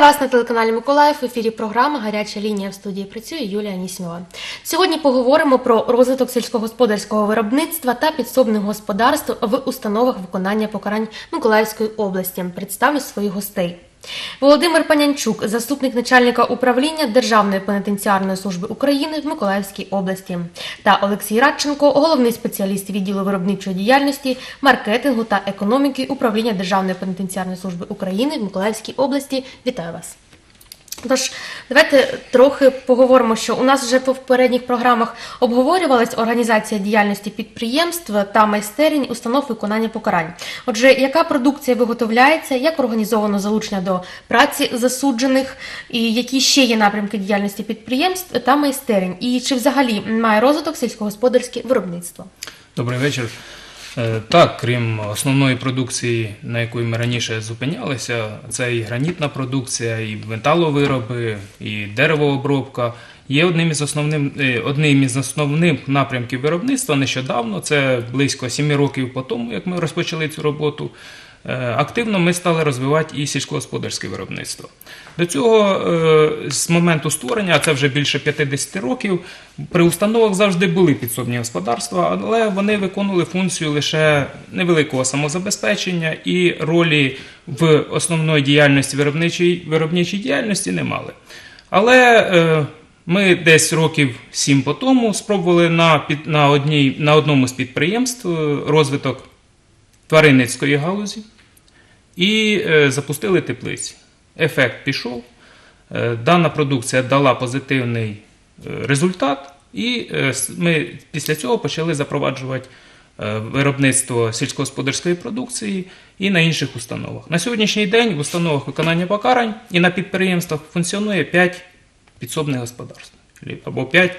Вас на телеканалі Миколаїв. В ефірі програма Гаряча лінія в студії працює Юлія Анісімова. Сьогодні поговоримо про розвиток сільськогосподарського виробництва та підсобних господарств в установах виконання покарань Миколаївської області. Представлю своїх гостей. Володимир Панянчук, заступник начальника управління Державної пенітенціарної служби України в Миколаївській області, та Олексій Радченко, головний спеціаліст відділу виробничої діяльності, маркетингу та економіки управління Державної пенітенціарної служби України в Миколаївській області. Вітаю вас. Тож, давайте трохи поговоримо, що у нас вже в попередніх програмах обговорювалась організація діяльності підприємств та майстерень установ виконання покарань. Отже, яка продукція виготовляється, як організовано залучення до праці засуджених, і які ще є напрямки діяльності підприємств та майстерень, і чи взагалі має розвиток сільськогосподарське виробництво? Добрий вечір. Е, Так, крім основної продукції, на якої ми раніше зупинялися, це і гранітна продукція, і металовироби, і деревообробка. Є одним із основним, е, одним із основних напрямків виробництва нещодавно, це близько 7 років по тому, як ми розпочали цю роботу. Е, Активно ми стали розвивати і сільськогосподарське виробництво. До цього е, з моменту створення, а це вже більше 50 років, при установах завжди були підсобні господарства, але вони виконували функцію лише невеликого самозабезпечення і ролі в основної діяльності виробничої, виробничої діяльності не мали. Але е, ми десь років сім по тому спробували на, на, одній, на одному з підприємств розвиток тваринницької галузі і е, запустили теплиці. Ефект пішов. Е, Дана продукція дала позитивний е, результат, і ми після цього почали запроваджувати виробництво сільськогосподарської продукції і на інших установах. На сьогоднішній день в установах виконання покарань і на підприємствах функціонує 5 підсобних господарств або 5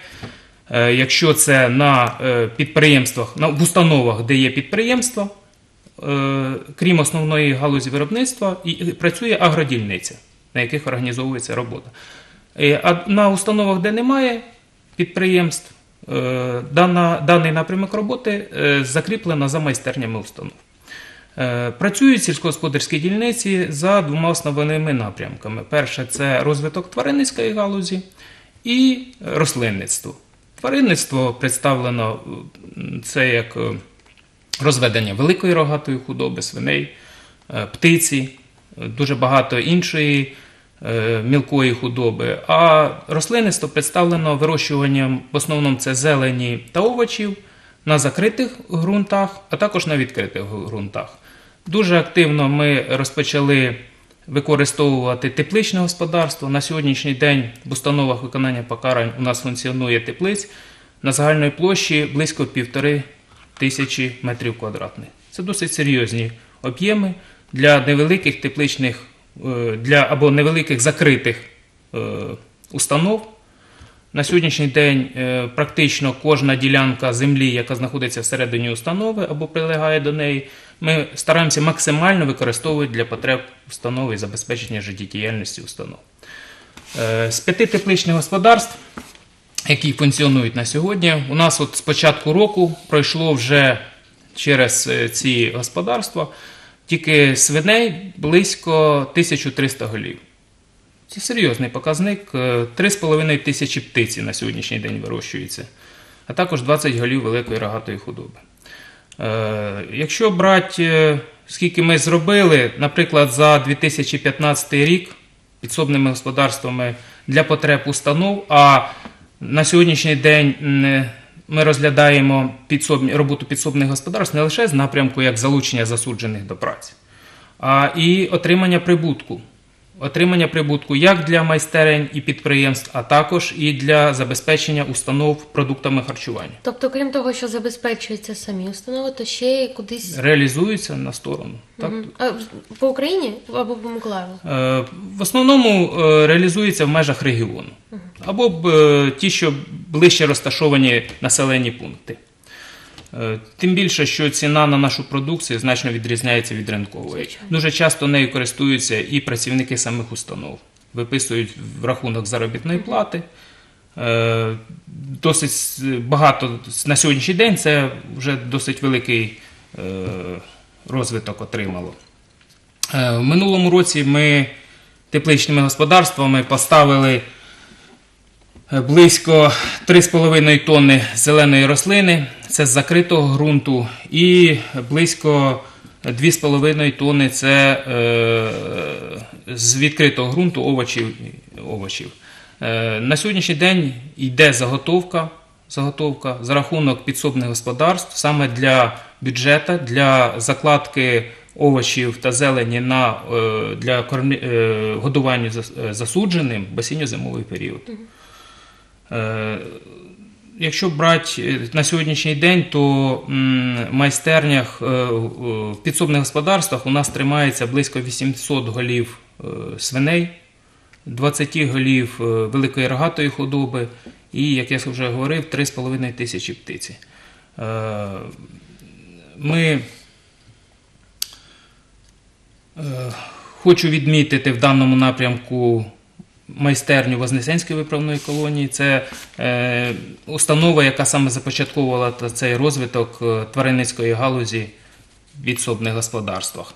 Е, Якщо це на підприємствах, в установах, де є підприємства, крім основної галузі виробництва, працює агродільниця, на яких організовується робота. Е, А на установах, де немає підприємств, е, дана, даний напрямок роботи е, закріплено за майстернями установ. Е, Працюють сільськогосподарські дільниці за двома основними напрямками: перше це розвиток тваринницької галузі і рослинництво. Тваринництво представлено це як е, розведення великої рогатої худоби, свиней, е, птиці, е, дуже багато іншої е, мілкої худоби. А рослинництво представлено вирощуванням в основному це зелені та овочів на закритих ґрунтах, а також на відкритих ґрунтах. Дуже активно ми розпочали використовувати тепличне господарство. На сьогоднішній день в установах виконання покарань у нас функціонує теплиць на загальної площі близько півтори тисячі метрів квадратних. Це досить серйозні об'єми для невеликих тепличних е, для або невеликих закритих е, установ. На сьогоднішній день е, практично кожна ділянка землі, яка знаходиться всередині установи або прилягає до неї, ми стараємося максимально використовувати для потреб установи і забезпечення життєдіяльності установ. З п'яти тепличних господарств, які функціонують на сьогодні, у нас от з початку року пройшло вже через е, ці господарства тільки свиней близько 1300 голів. Це серйозний показник. Е, 3,5 тисячі птиці на сьогоднішній день вирощується, а також 20 голів великої рогатої худоби. Е, Якщо брати, е, скільки ми зробили, наприклад, за 2015 рік підсобними господарствами для потреб установ, а на сьогоднішній день м, ми розглядаємо підсобні, роботу підсобних господарств не лише з напрямку як залучення засуджених до праці, а і отримання прибутку. Отримання прибутку як для майстерень і підприємств, а також і для забезпечення установ продуктами харчування. Тобто, крім того, що забезпечуються самі установи, то ще й кудись Реалізуються на сторону. Так? Мгм. А, по Україні або по Миколаєву? Е, В основному е, реалізується в межах регіону. Або б, е, ті, що ближче розташовані населені пункти. Е, Тим більше, що ціна на нашу продукцію значно відрізняється від ринкової. Дуже часто нею користуються і працівники самих установ, виписують в рахунок заробітної плати. Е, Досить багато на сьогоднішній день це вже досить великий е, розвиток отримало. В минулому році ми тепличними господарствами поставили близько 3,5 тонни зеленої рослини, це з закритого ґрунту, і близько 2,5 тонни це е, з відкритого ґрунту овочів. овочів. Е, на сьогоднішній день йде заготовка, заготовка за рахунок підсобних господарств саме для бюджету, для закладки овочів та зелені на, е, для кормі, годування засудженим в осінньо-зимовий період. Якщо брати е, на сьогоднішній день, то в майстернях е, в підсобних господарствах у нас тримається близько 800 голів е, свиней, 20 голів великої рогатої худоби і, як я вже говорив, 3,5 тисячі птиці. Ми хочу відмітити в даному напрямку майстерню Вознесенської виправної колонії. Це е, установа, яка саме започатковувала цей розвиток е, тваринницької галузі в відсобних господарствах.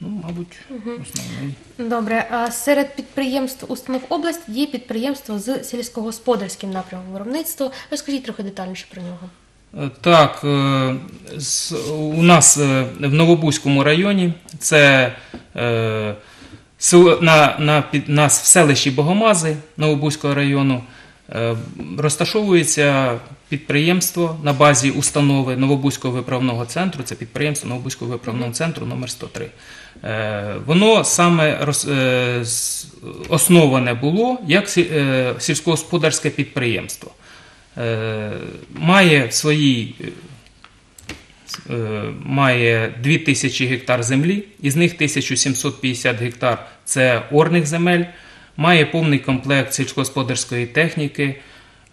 Ну, мабуть, основний. Добре, а серед підприємств установ області є підприємство з сільськогосподарським напрямом виробництва. Розкажіть трохи детальніше про нього. Е, Так, у нас в Новобузькому районі це на, на, на в селищі Богомази Новобузького району е, розташовується підприємство на базі установи Новобузького виправного центру. Це підприємство Новобузького виправного центру номер 103. Е, Воно саме роз- е, основане було як сі- сільськогосподарське підприємство. Має в своїй має 2000 гектар землі, із них 1750 гектар це орних земель, має повний комплект сільськогосподарської техніки.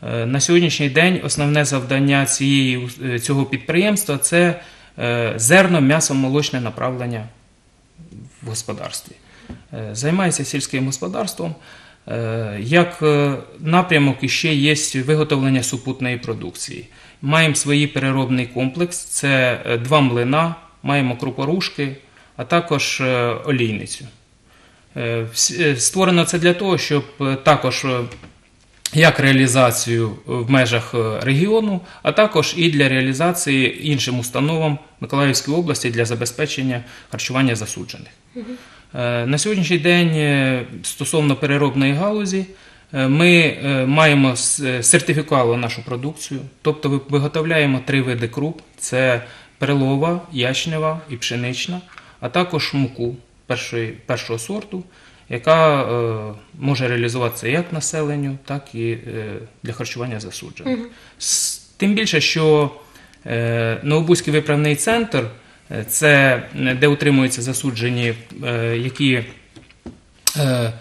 Е, На сьогоднішній день основне завдання цієї, е, цього підприємства це е, зерно, м'ясо, молочне направлення в господарстві. Е, Займається сільським господарством. Е, Як е, напрямок іще є виготовлення супутної продукції. Маємо свій переробний комплекс, це е, два млина, маємо крупорушки, а також е, олійницю. Е, Створено це для того, щоб також як реалізацію в межах регіону, а також і для реалізації іншим установам Миколаївської області для забезпечення харчування засуджених. На сьогоднішній день стосовно переробної галузі ми е, маємо е, сертифікували нашу продукцію, тобто ви- виготовляємо три види круп: це перелова, ячнева і пшенична, а також муку першої, першого сорту, яка е, може реалізуватися як населенню, так і е, для харчування засуджених. С- Тим більше, що е, Новобузький виправний центр е, це е, де утримуються засуджені, е, які е, е,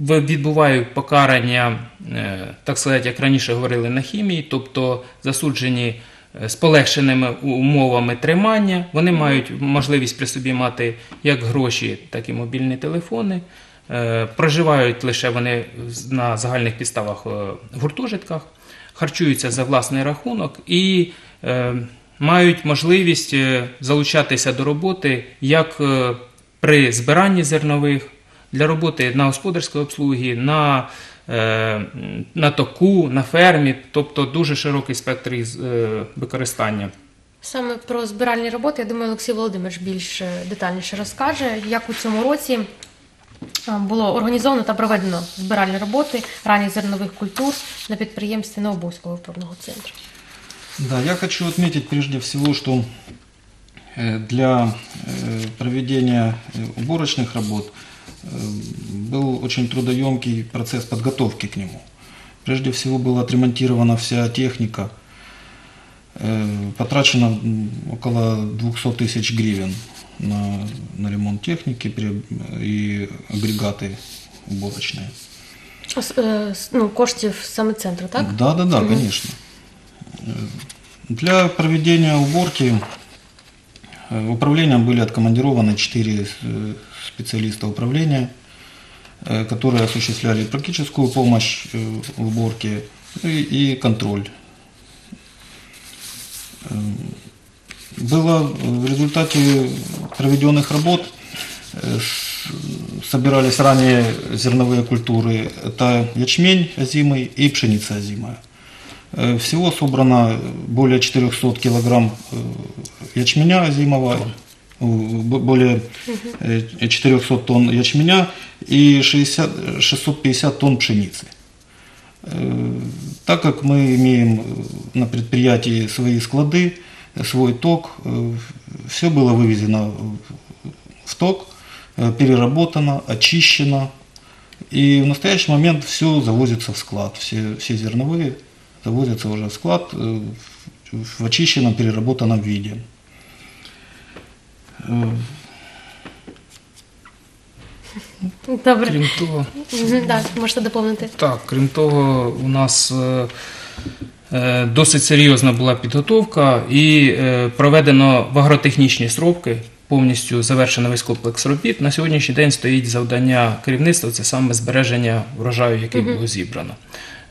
відбувають покарання, е, так сказати, як раніше говорили, на хімії, тобто засуджені е, з полегшеними умовами тримання, вони мають можливість при собі мати як гроші, так і мобільні телефони. Е, Проживають лише вони на загальних підставах е, в гуртожитках, харчуються за власний рахунок і е, мають можливість е, залучатися до роботи як е, при збиранні зернових, для роботи на господарській обслугі, на, е, на току, на фермі, тобто дуже широкий спектр із е, використання. Саме про збиральні роботи, я думаю, Олексій Володимирович більш е, детальніше розкаже, як у цьому році було організовано та проведено збиральні роботи ранніх зернових культур на підприємстві Новобузького виправного центру. Да, я хочу отметить прежде всего, что э, для э, проведения э, уборочных работ э, был очень трудоемкий процесс подготовки к нему. Прежде всего была отремонтирована вся техника, э, потрачено около 200 тысяч гривен на, на ремонт техники и агрегаты уборочные. С- Ну, коштів саме центру, так? Да, да, да, конечно. Э, Для проведения уборки э, управлением были откомандированы четыре э, специалиста управления, э, которые осуществляли практическую помощь э, в уборке ну и, контроль. Э, Было в результате проведенных работ э, собирались ранее зерновые культуры. Это ячмень озимый и пшеница озимая. Э, Всего собрано более 400 килограмм э, ячменя озимого, э, б- более э, 400 тонн ячменя и 60, 650 тонн пшеницы. Э, Так как мы имеем э, на предприятии свои склады, э, свой ток, все было вывезено в- ток, э, переработано, очищено. И в настоящий момент все завозится в склад. Все, все зерновые завозятся уже в склад э, в очищенном, переработанном виде. Э, Добре. Крім того, Так, можете доповнити. Так, крім того, у нас е, е, досить серйозна була підготовка і е, проведено в агротехнічні сробки. Повністю завершено весь комплекс робіт. На сьогоднішній день стоїть завдання керівництва це саме збереження врожаю, який було зібрано.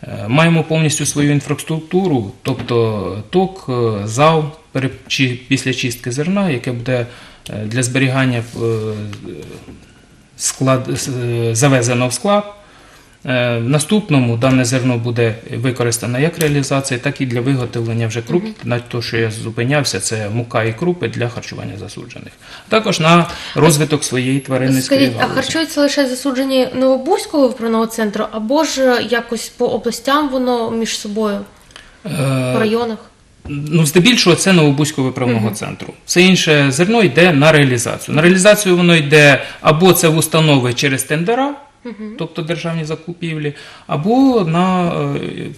Е, Маємо повністю свою інфраструктуру, тобто ток, е, зал після чистки зерна, яке буде е, для зберігання склад, завезено в склад. Е, В наступному дане зерно буде використано як реалізація, так і для виготовлення вже круп. На те, що я зупинявся, це мука і крупи для харчування засуджених. Також на розвиток своєї тваринницької Скажіть, а галузі. харчуються лише засуджені Новобузького виправного центру, або ж якось по областям воно між собою, по Е, районах? Ну, здебільшого це Новобузького виправного центру. Все інше зерно йде на реалізацію. На реалізацію воно йде або це в установи через тендера, тобто державні закупівлі, або на е,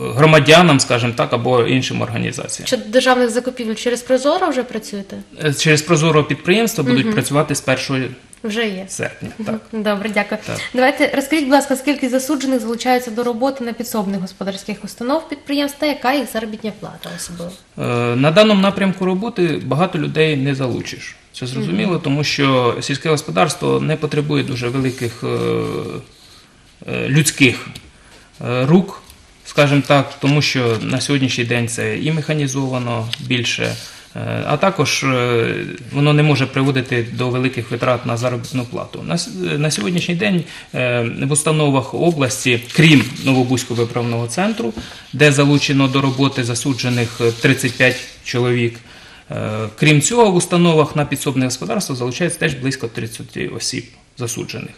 громадянам, скажімо так, або іншим організаціям. Чи державних закупівель через Прозоро вже працюєте? Е, Через прозоро підприємства будуть працювати з 1 Вже є. серпня. Так. Добре, дякую. Так. Давайте розкажіть, будь ласка, скільки засуджених залучаються до роботи на підсобних господарських установ підприємств та яка їх заробітня плата особливо? Е, На даному напрямку роботи багато людей не залучиш. Це зрозуміло, тому що сільське господарство не потребує дуже великих е, е, людських рук, скажімо так, тому що на сьогоднішній день це і механізовано більше, а також е, воно не може приводити до великих витрат на заробітну плату. На, сьогоднішній день е, в установах області, крім Новобузького виправного центру, де залучено до роботи засуджених е, 35 чоловік. Е, Крім цього, в установах на підсобне господарство залучається теж близько 30 осіб засуджених.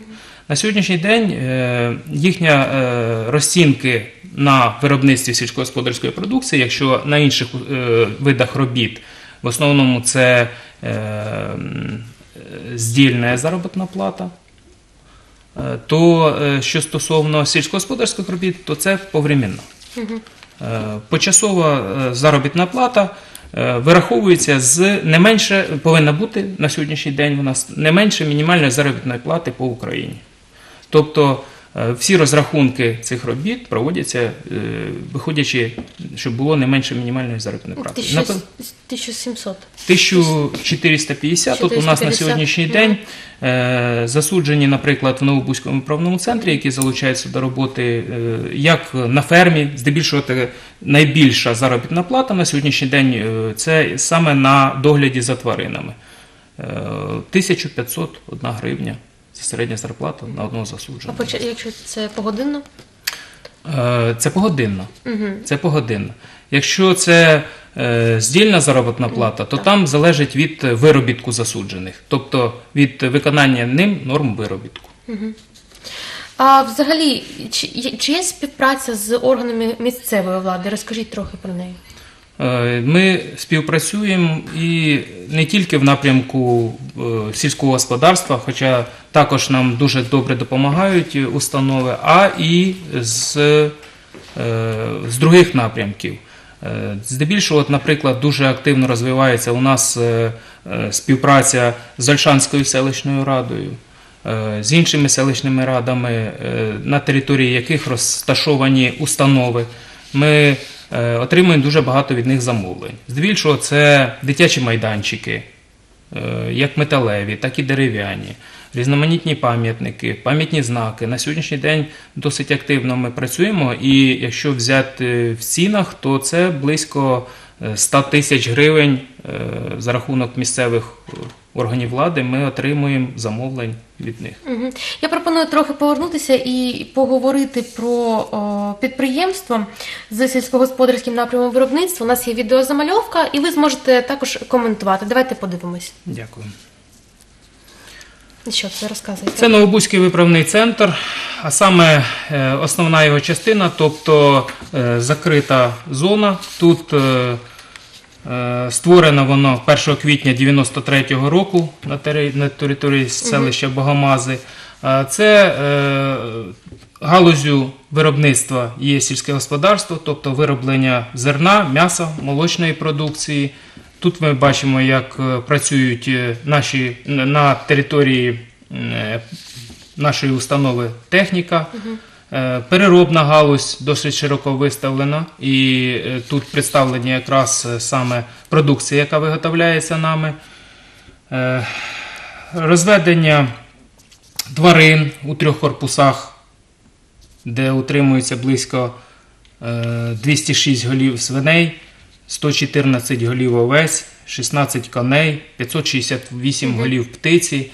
На сьогоднішній день е, їхня е, розцінки на виробництві сільськогосподарської продукції, якщо на інших е, видах робіт, в основному це е, здільна заробітна плата, е, то е, що стосовно сільськогосподарських робіт, то це повременно. Е, Почасова заробітна плата вираховується з не менше, повинна бути на сьогоднішній день у нас не менше мінімальної заробітної плати по Україні. Тобто всі розрахунки цих робіт проводяться, е, виходячи, щоб було не менше мінімальної заробітної плати. Напев- 1700. 1450. Тут у нас на сьогоднішній день е, засуджені, наприклад, в Новобузькому правному центрі, які залучаються до роботи е, як на фермі, здебільшого найбільша заробітна плата на сьогоднішній день е, це саме на догляді за тваринами. Е, 1501 гривня. Це середня зарплата на одного А засудженого. поч- якщо це погодинно? Е, Це погодинно. Угу. Це погодинно. Якщо це е, здільна заробітна плата, то там залежить від виробітку засуджених, тобто від виконання ним норм виробітку. А взагалі, чи, є- чи є співпраця з органами місцевої влади? Розкажіть трохи про неї. Е, Ми співпрацюємо і не тільки в напрямку е, сільського господарства, хоча також нам дуже добре допомагають установи, а і з, е, з других напрямків. Здебільшого, наприклад, дуже активно розвивається у нас співпраця з Ольшанською селищною радою, з іншими селищними радами, на території яких розташовані установи. Ми отримуємо дуже багато від них замовлень. Здебільшого це дитячі майданчики, е, як металеві, так і дерев'яні, різноманітні пам'ятники, пам'ятні знаки. На сьогоднішній день досить активно ми працюємо, і якщо взяти в цінах, то це близько е, 100 тисяч гривень е, за рахунок місцевих органів влади ми отримуємо замовлень від них. Я пропоную трохи повернутися і поговорити про підприємство з сільськогосподарським напрямом виробництва. У нас є відеозамальовка, і ви зможете також коментувати. Давайте подивимось. Дякую. Що це розказуєте? Це Новобузький виправний центр, а саме е, основна його частина, тобто е, закрита зона. Тут створено воно 1 квітня 93-го року на території селища Богомази. А Це е, галузю виробництва є сільське господарство, тобто вироблення зерна, м'яса, молочної продукції. Тут ми бачимо, як е, працюють е, наші на території е, нашої установи техніка. Е, Переробна галузь досить широко виставлена, і е, тут представлені якраз е, саме продукція, яка виготовляється нами. Розведення тварин у трьох корпусах, де утримується близько е, 206 голів свиней, 114 голів овець, 16 коней, 568 голів птиці.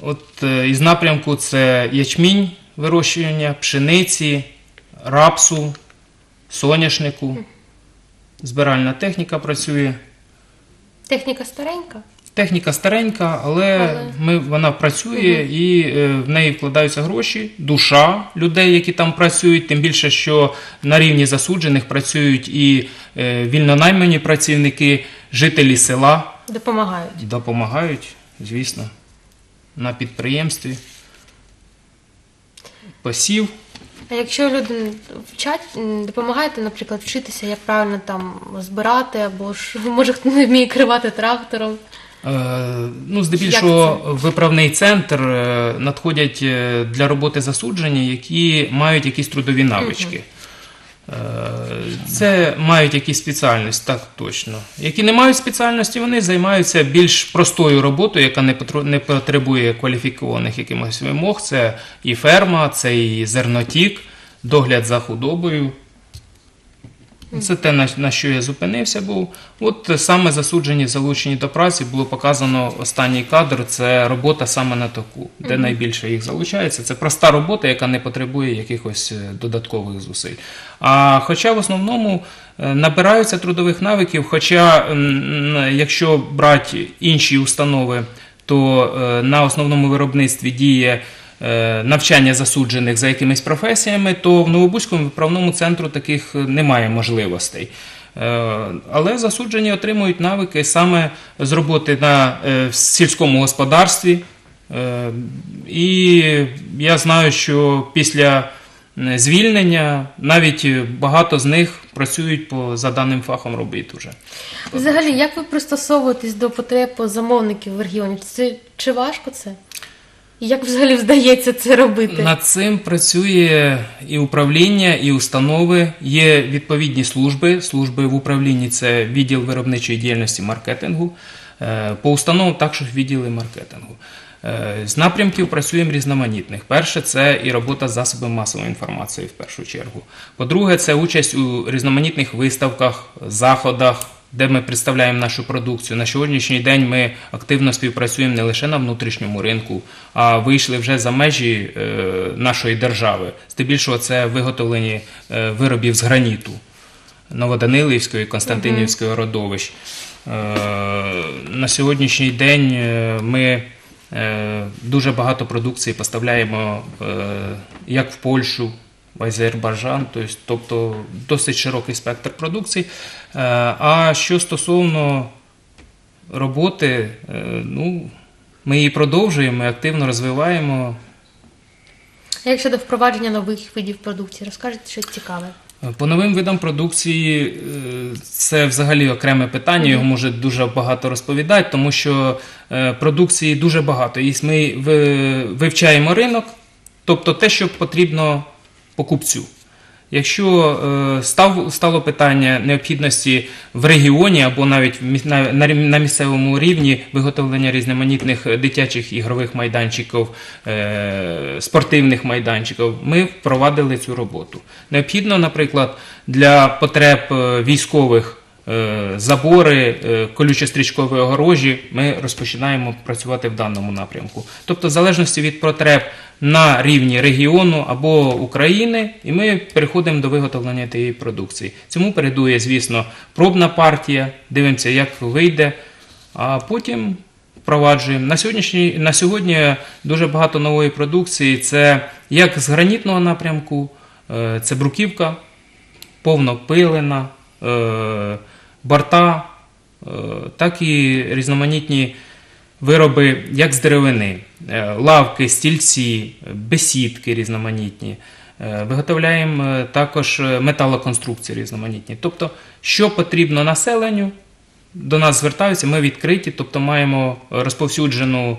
От із напрямку це ячмінь вирощування, пшениці, рапсу, соняшнику. Збиральна техніка працює. Техніка старенька. Техніка старенька, але, Але- Ми, вона працює і е, в неї вкладаються гроші, душа людей, які там працюють. Тим більше, що на рівні засуджених працюють і е, вільнонаймані працівники, жителі села Допомагають. допомагають, звісно, на підприємстві. Посів. А якщо люди вчать, допомагаєте, наприклад, вчитися, як правильно там збирати, або ж може хто не вміє керувати трактором. Е, Ну, здебільшого, виправний центр е, надходять е, для роботи засуджені, які мають якісь трудові навички. Е, Це мають якісь спеціальності, так точно. Які не мають спеціальності, вони займаються більш простою роботою, яка не потребує кваліфікованих якимось вимог. Це і ферма, це і зернотік, догляд за худобою. Це те, на, що я зупинився був. От саме засуджені, залучені до праці, було показано останній кадр. Це робота саме на току, де найбільше їх залучається. Це проста робота, яка не потребує якихось е, додаткових зусиль. А хоча в основному е, набираються трудових навиків, хоча якщо брати інші установи, то е, на основному виробництві діє навчання засуджених за якимись професіями, то в Новобузькому виправному центру таких е, немає можливостей. Е, Але засуджені отримують навики саме з роботи на е, сільському господарстві. Е, І я знаю, що після е, звільнення навіть е, багато з них працюють по за даним фахом робіт уже. Взагалі, як ви пристосовуєтесь до потреб замовників в регіоні? Це чи важко це? Як взагалі вдається це робити? Над цим працює і управління, і установи. Є відповідні служби. Служби в управлінні це відділ виробничої діяльності маркетингу. Е, По установам також відділи маркетингу. Е, З напрямків працюємо різноманітних. Перше, це і робота з засобами масової інформації в першу чергу. По-друге, це участь у різноманітних виставках, заходах, де ми представляємо нашу продукцію. На сьогоднішній день ми активно співпрацюємо не лише на внутрішньому ринку, а вийшли вже за межі е, нашої держави. Здебільшого це виготовлені е, виробів з граніту Новоданилівської, Константинівської родовищ. Е, на сьогоднішній день ми дуже багато продукції поставляємо як в Польщу, Азербайджан, тобто, тобто досить широкий спектр продукції. Е, А що стосовно роботи, е, ну, ми її продовжуємо, активно розвиваємо. А як щодо впровадження нових видів продукції, розкажете щось цікаве. По новим видам продукції е, це взагалі окреме питання, його може дуже багато розповідати, тому що продукції дуже багато. І ми вивчаємо ринок, тобто те, що потрібно покупцю. Якщо е, став, стало питання необхідності в регіоні або навіть на, на, місцевому рівні виготовлення різноманітних дитячих ігрових майданчиків, е, спортивних майданчиків, ми впровадили цю роботу. Необхідно, наприклад, для потреб е, військових забори, е, колючо-стрічкові огорожі, ми розпочинаємо працювати в даному напрямку. Тобто, в залежності від потреб на рівні регіону або України, і ми переходимо до виготовлення тієї продукції. Цьому передує, звісно, пробна партія, дивимося, як вийде, а потім впроваджуємо. На, на сьогодні дуже багато нової продукції. Це як з гранітного напрямку, е, це бруківка, повнопилена, е, борта, е, так і різноманітні вироби, як з деревини, Е, лавки, стільці, бесідки різноманітні. Е, Виготовляємо також металоконструкції різноманітні. Тобто, що потрібно населенню, до нас звертаються, ми відкриті, тобто маємо розповсюджену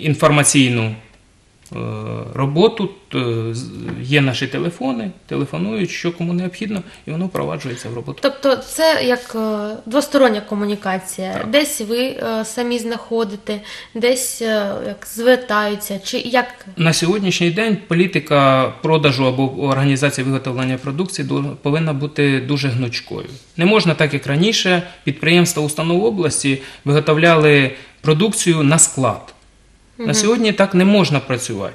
інформаційну роботу. З- Є наші телефони, телефонують, що кому необхідно, і воно впроваджується в роботу. Тобто це як е, двостороння комунікація. Так. Десь ви е, самі знаходите, десь е, як звертаються, чи як На сьогоднішній день політика продажу або організація виготовлення продукції повинна бути дуже гнучкою. Не можна так, як раніше, підприємства установ області виготовляли продукцію на склад. На сьогодні так не можна працювати.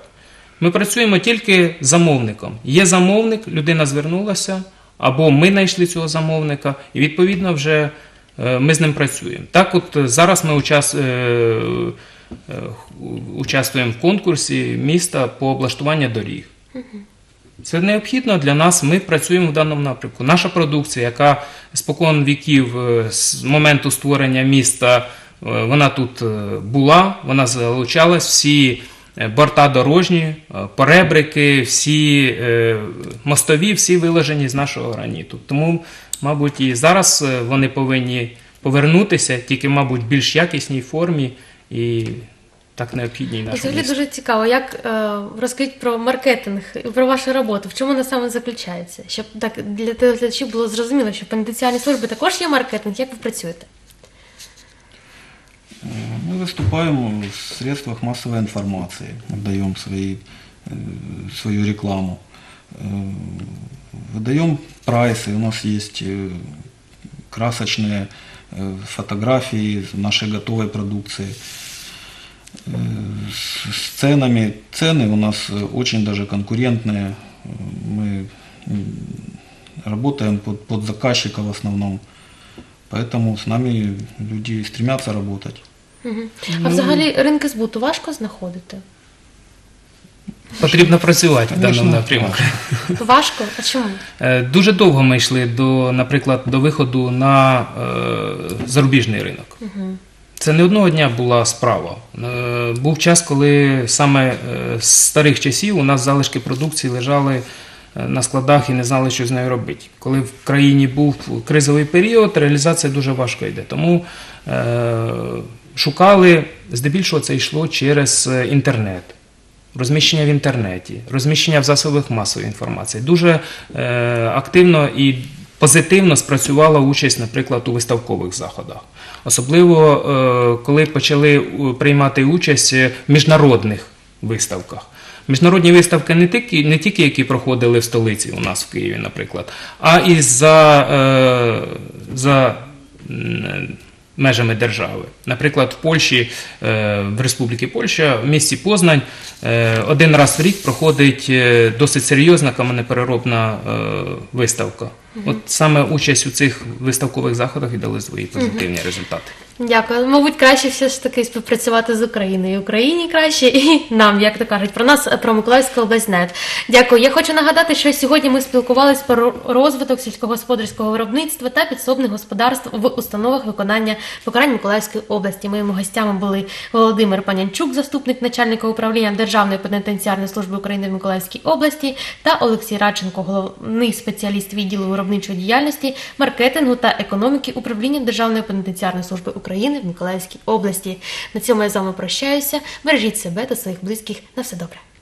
Ми працюємо тільки з замовником. Є замовник, людина звернулася, або ми знайшли цього замовника, і відповідно вже е, ми з ним працюємо. Так, от е, зараз ми учас, е, участвуємо в конкурсі міста по облаштуванню доріг. Це необхідно для нас. Ми працюємо в даному напрямку. Наша продукція, яка спокон віків з моменту створення міста, вона тут е, була, вона залучалась, всі е, борта дорожні, е, поребрики, всі е, мостові, всі виложені з нашого граніту. Тому, мабуть, і зараз е, вони повинні повернутися, тільки, мабуть, в більш якісній формі і так необхідній нашому взагалі місту. дуже цікаво. Як е, розкажіть про маркетинг і про вашу роботу? В чому вона саме заключається? Щоб так для телеглядачів було зрозуміло, що в пенітенціарній службі також є маркетинг. Як ви працюєте? Мы выступаем в средствах массовой информации, отдаем свои, э, свою рекламу. Э, Выдаем прайсы, у нас есть э, красочные фотографии нашей готовой продукции с ценами. Цены у нас очень даже конкурентные. Мы работаем под, под заказчика в основном. Поэтому с нами люди стремятся работать. Мгм. А взагалі ринки збуту важко знаходити? Потрібно працювати в даному напрямку. Важко? А чому? Е, Дуже довго ми йшли до, наприклад, до виходу на е, зарубіжний ринок. Це не одного дня була справа. Е, був час, коли саме е, з старих часів у нас залишки продукції лежали е, на складах і не знали, що з нею робити. Коли в країні був кризовий період, реалізація дуже важко йде. Тому е, шукали, здебільшого це йшло через е, інтернет розміщення в інтернеті, розміщення в засобах масової інформації. Дуже е, активно і позитивно спрацювала участь, наприклад, у виставкових заходах. Особливо, е, коли почали приймати участь в міжнародних виставках. Міжнародні виставки не тільки, не тільки які проходили в столиці у нас в Києві, наприклад, а і за, е, за межами держави. Наприклад, в Польщі, е, в Республіці Польща, в місті Познань е, один раз в рік проходить е, досить серйозна каменепереробна виставка. От саме участь у цих виставкових заходах і дали свої позитивні результати. Дякую. Мабуть, краще все ж таки співпрацювати з Україною. Україні краще і нам, як то кажуть, про нас, про Миколаївську область знають. Дякую. Я хочу нагадати, що сьогодні ми спілкувалися про розвиток сільськогосподарського виробництва та підсобних господарств в установах виконання покарань Миколаївської області. Моїми гостями були Володимир Панянчук, заступник начальника управління Державної пенітенціарної служби України в Миколаївській області, та Олексій Радченко, головний спеціаліст відділу виробничої діяльності, маркетингу та економіки управління Державної пенітенціарної служби України в Миколаївській області. На цьому я з вами прощаюся. Бережіть себе та своїх близьких. На все добре.